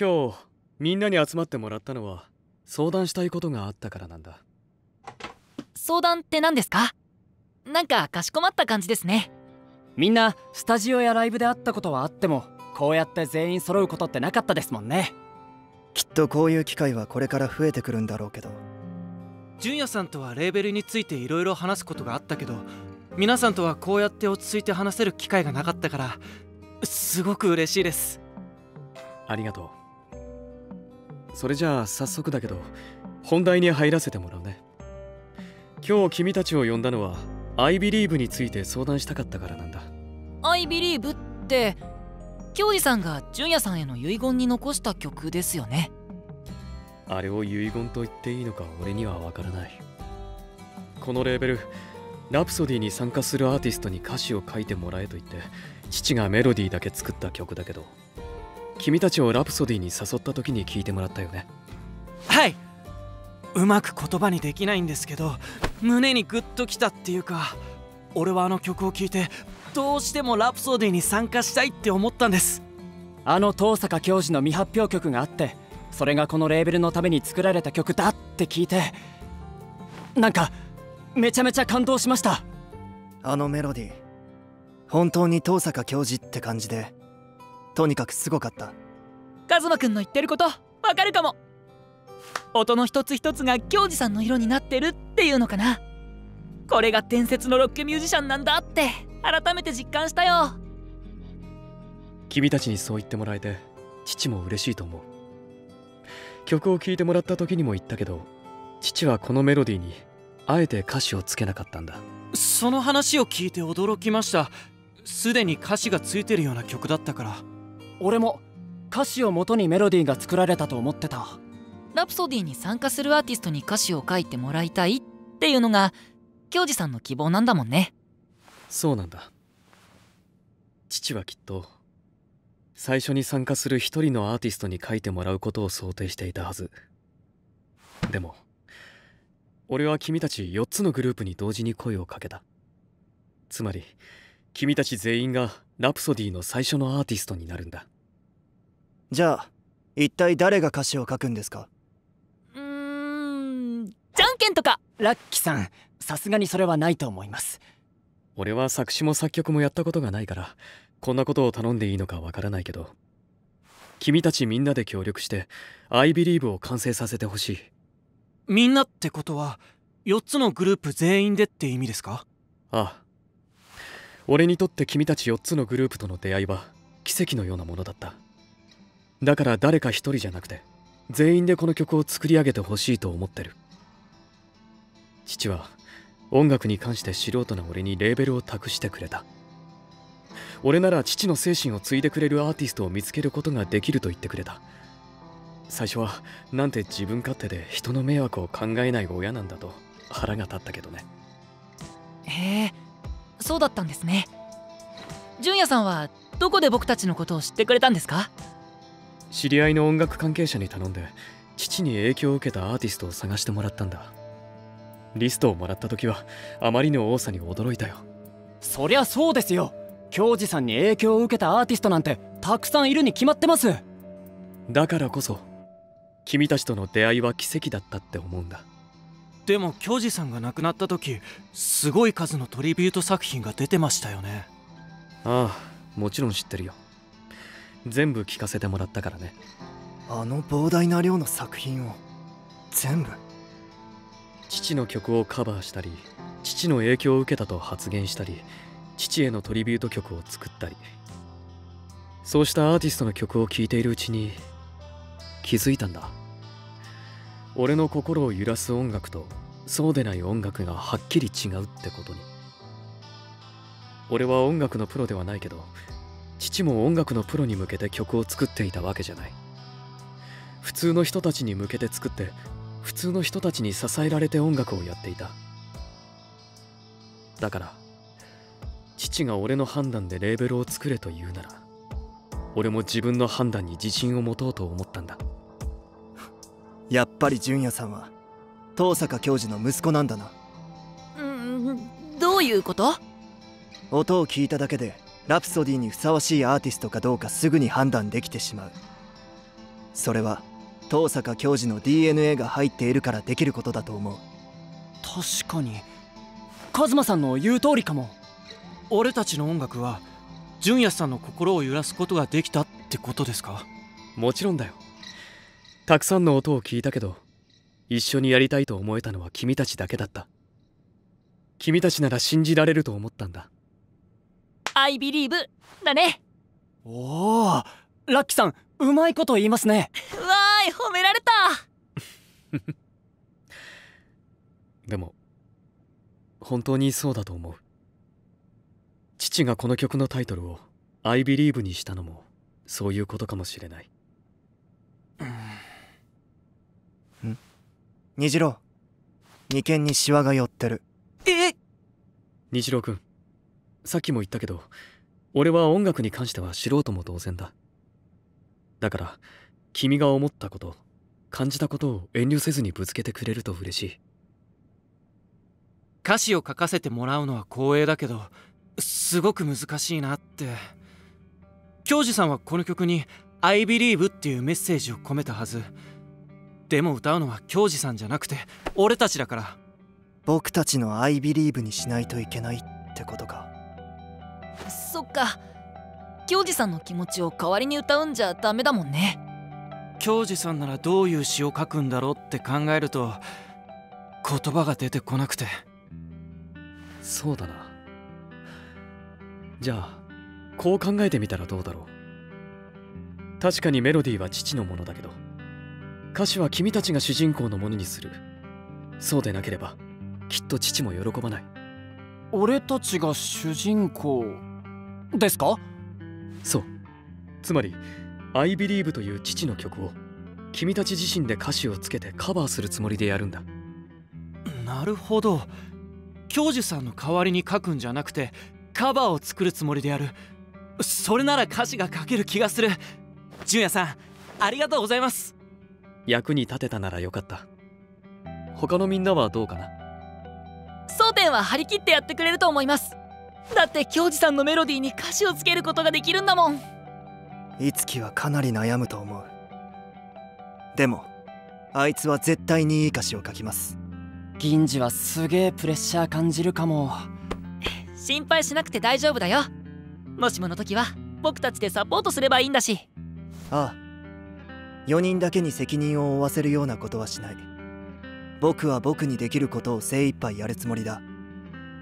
今日みんなに集まってもらったのは相談したいことがあったからなんだ。相談って何ですか？なんかかしこまった感じですね。みんなスタジオやライブで会ったことはあってもこうやって全員揃うことってなかったですもんね。きっとこういう機会はこれから増えてくるんだろうけど。純也さんとはレーベルについていろいろ話すことがあったけど皆さんとはこうやって落ち着いて話せる機会がなかったからすごく嬉しいです。ありがとうそれじゃあ早速だけど本題に入らせてもらうね。今日君たちを呼んだのは I believe について相談したかったからなんだ。I believe って京二さんが純也さんへの遺言に残した曲ですよね。あれを遺言と言っていいのか俺にはわからない。このレーベルラプソディに参加するアーティストに歌詞を書いてもらえと言って父がメロディーだけ作った曲だけど君たちをラプソディに誘った時に聞いてもらったよね。はい。うまく言葉にできないんですけど胸にグッときたっていうか俺はあの曲を聴いてどうしてもラプソディに参加したいって思ったんです。あの東坂教授の未発表曲があってそれがこのレーベルのために作られた曲だって聞いてなんかめちゃめちゃ感動しました。あのメロディー本当に東坂教授って感じでとにかくすごかった。カズマくんの言ってることわかるかも。音の一つ一つが京二さんの色になってるっていうのかな。これが伝説のロックミュージシャンなんだって改めて実感したよ。君たちにそう言ってもらえて父も嬉しいと思う。曲を聴いてもらった時にも言ったけど父はこのメロディーにあえて歌詞をつけなかったんだ。その話を聞いて驚きました。すでに歌詞がついてるような曲だったから俺も歌詞を元にメロディーが作られたと思ってた。ラプソディに参加するアーティストに歌詞を書いてもらいたいっていうのが京二さんの希望なんだもんね。そうなんだ。父はきっと最初に参加する一人のアーティストに書いてもらうことを想定していたはず。でも俺は君たち4つのグループに同時に声をかけた。つまり君たち全員がラプソディの最初のアーティストになるんだ。じゃあ一体誰が歌詞を書くんですか？うーんじゃんけんとか。ラッキさんさすがにそれはないと思います。俺は作詞も作曲もやったことがないからこんなことを頼んでいいのかわからないけど君たちみんなで協力して「I believe」を完成させてほしい。みんなってことは4つのグループ全員でって意味ですか？ああ俺にとって君たち4つのグループとの出会いは奇跡のようなものだった。だから誰か一人じゃなくて全員でこの曲を作り上げてほしいと思ってる。父は音楽に関して素人な俺にレーベルを託してくれた。俺なら父の精神を継いでくれるアーティストを見つけることができると言ってくれた。最初はなんて自分勝手で人の迷惑を考えない親なんだと腹が立ったけどね。へえそうだったんですね。純也さんはどこで僕たちのことを知ってくれたんですか？知り合いの音楽関係者に頼んで父に影響を受けたアーティストを探してもらったんだ。リストをもらった時はあまりの多さに驚いたよ。そりゃそうですよ。京二さんに影響を受けたアーティストなんてたくさんいるに決まってます。だからこそ君たちとの出会いは奇跡だったって思うんだでも京二さんが亡くなった時すごい数のトリビュート作品が出てましたよね。ああもちろん知ってるよ。全部聞かせてもらったからね。あの膨大な量の作品を全部？父の曲をカバーしたり父の影響を受けたと発言したり父へのトリビュート曲を作ったり。そうしたアーティストの曲を聴いているうちに気づいたんだ俺の心を揺らす音楽とそうでない音楽がはっきり違うってことに。俺は音楽のプロではないけど父も音楽のプロに向けて曲を作っていたわけじゃない。普通の人たちに向けて作って普通の人たちに支えられて音楽をやっていた。だから父が俺の判断でレーベルを作れと言うなら俺も自分の判断に自信を持とうと思ったんだ。やっぱり純也さんは東坂教授の息子なんだな。うんどういうこと？音を聞いただけでラプソディにふさわしいアーティストかどうかすぐに判断できてしまう。それは東坂教授の DNA が入っているからできることだと思う。確かに。カズマさんの言う通りかも。俺たちの音楽は純也さんの心を揺らすことができたってことですか？もちろんだよたくさんの音を聞いたけど一緒にやりたいと思えたのは君たちだけだった。君たちなら信じられると思ったんだ。I believe だね。おおラッキさんうまいこと言いますね。うわーい褒められた。でも本当にそうだと思う。父がこの曲のタイトルを「I Believe」にしたのもそういうことかもしれない虹郎。眉間にシワが寄ってる。え？虹郎君さっきも言ったけど俺は音楽に関しては素人も同然だ。だから君が思ったこと感じたことを遠慮せずにぶつけてくれると嬉しい。歌詞を書かせてもらうのは光栄だけどすごく難しいなって。教授さんはこの曲に「I believe」っていうメッセージを込めたはずでも歌うのは教授さんじゃなくて俺たちだから。僕たちの I believe にしないといけないってことか。そっか。教授さんの気持ちを代わりに歌うんじゃダメだもんね。教授さんならどういう詩を書くんだろうって考えると言葉が出てこなくて。そうだな。じゃあこう考えてみたらどうだろう。確かにメロディーは父のものだけど歌詞は君たちが主人公のものにする。そうでなければきっと父も喜ばない。俺たちが主人公ですか？そう。つまり「I Believe」という父の曲を君たち自身で歌詞をつけてカバーするつもりでやるんだ。なるほど。教授さんの代わりに書くんじゃなくてカバーを作るつもりでやる。それなら歌詞が書ける気がする。純也さんありがとうございます役に立てたならよかった。他のみんなはどうかな？争点は張り切ってやってくれると思います。だって教授さんのメロディーに歌詞をつけることができるんだもん。いつきはかなり悩むと思う。でもあいつは絶対にいい歌詞を書きます。銀次はすげえプレッシャー感じるかも。心配しなくて大丈夫だよ。もしもの時は僕たちでサポートすればいいんだし。ああ4人だけに責任を負わせるようなことはしない。僕は僕にできることを精一杯やるつもりだ。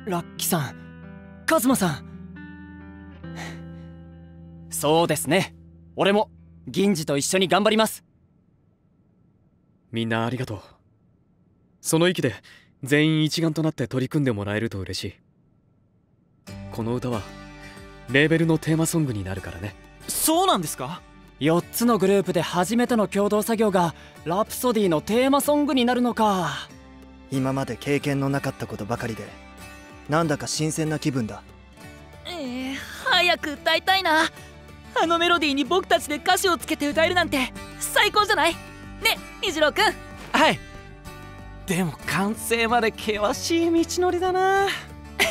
ラッキさんカズマさん。そうですね。俺も銀次と一緒に頑張ります。みんなありがとう。その意気で全員一丸となって取り組んでもらえると嬉しい。この歌はレーベルのテーマソングになるからね。そうなんですか？4つのグループで初めての共同作業がラプソディのテーマソングになるのか。今まで経験のなかったことばかりでなんだか新鮮な気分だ。えー、早く歌いたいな。あのメロディーに僕たちで歌詞をつけて歌えるなんて最高じゃない？ね虹郎くん。はい。でも完成まで険しい道のりだな。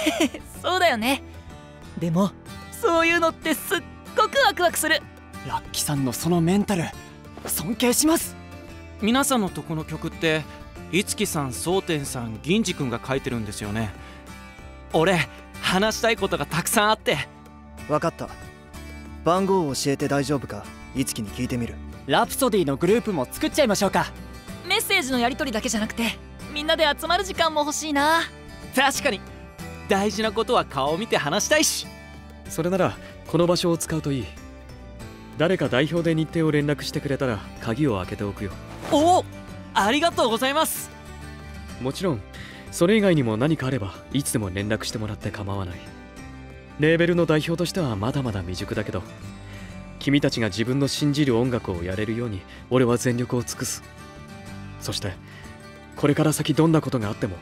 そうだよね。でもそういうのってすっごくワクワクするラッキさんのそのメンタル尊敬します。皆さんのとこの曲っていつきさん蒼天さん銀次くんが書いてるんですよね。俺話したいことがたくさんあって。分かった。番号を教えて大丈夫かいつきに聞いてみる。ラプソディのグループも作っちゃいましょうか。メッセージのやり取りだけじゃなくてみんなで集まる時間も欲しいな。確かに。大事なことは顔を見て話したいし。それならこの場所を使うといい誰か代表で日程を連絡してくれたら鍵を開けておくよ。おおありがとうございます。もちろんそれ以外にも何かあればいつでも連絡してもらって構わない。レーベルの代表としてはまだまだ未熟だけど君たちが自分の信じる音楽をやれるように俺は全力を尽くす。そしてこれから先どんなことがあっても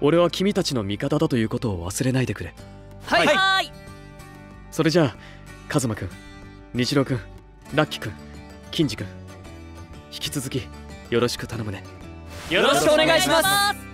俺は君たちの味方だということを忘れないでくれ。はい。はーい。それじゃあカズマくん日郎くんラッキくん金次君引き続きよろしく頼むね。よろしくお願いします。